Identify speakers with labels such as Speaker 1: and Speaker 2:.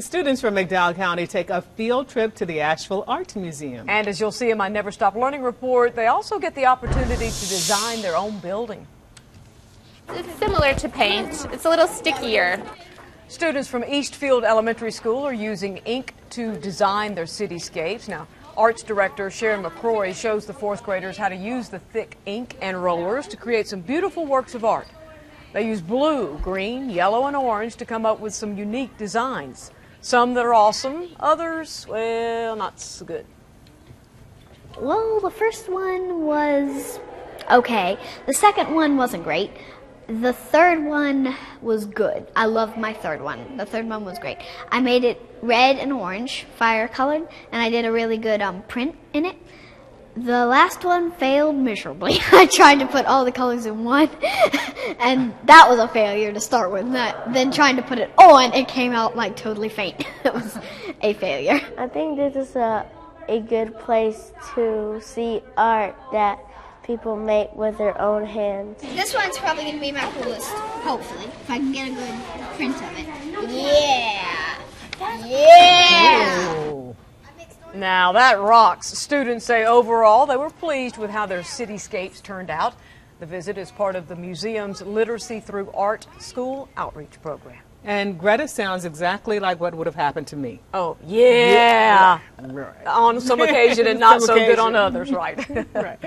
Speaker 1: Students from McDowell County take a field trip to the Asheville Art Museum.
Speaker 2: And as you'll see in my Never Stop Learning report, they also get the opportunity to design their own building.
Speaker 3: It's similar to paint. It's a little stickier.
Speaker 2: Students from Eastfield Elementary School are using ink to design their cityscapes. Now, Arts Director Sharon McCrory shows the fourth graders how to use the thick ink and rollers to create some beautiful works of art. They use blue, green, yellow, and orange to come up with some unique designs. Some that are awesome, others, well, not so good.
Speaker 4: Well, the first one was okay. The second one wasn't great. The third one was good. I loved my third one. The third one was great. I made it red and orange, fire colored, and I did a really good um, print in it. The last one failed miserably. I tried to put all the colors in one, and that was a failure to start with. That, then trying to put it on, it came out like totally faint. it was a failure.
Speaker 5: I think this is a, a good place to see art that people make with their own hands.
Speaker 4: This one's probably going to be my coolest, hopefully, if I can get a good print of it. Yeah! Yeah!
Speaker 2: Now that rocks. Students say overall they were pleased with how their cityscapes turned out. The visit is part of the museum's Literacy Through Art School outreach program.
Speaker 1: And Greta sounds exactly like what would have happened to me.
Speaker 2: Oh, yeah.
Speaker 1: Right.
Speaker 2: On some occasion and not so good on others, right?
Speaker 1: right.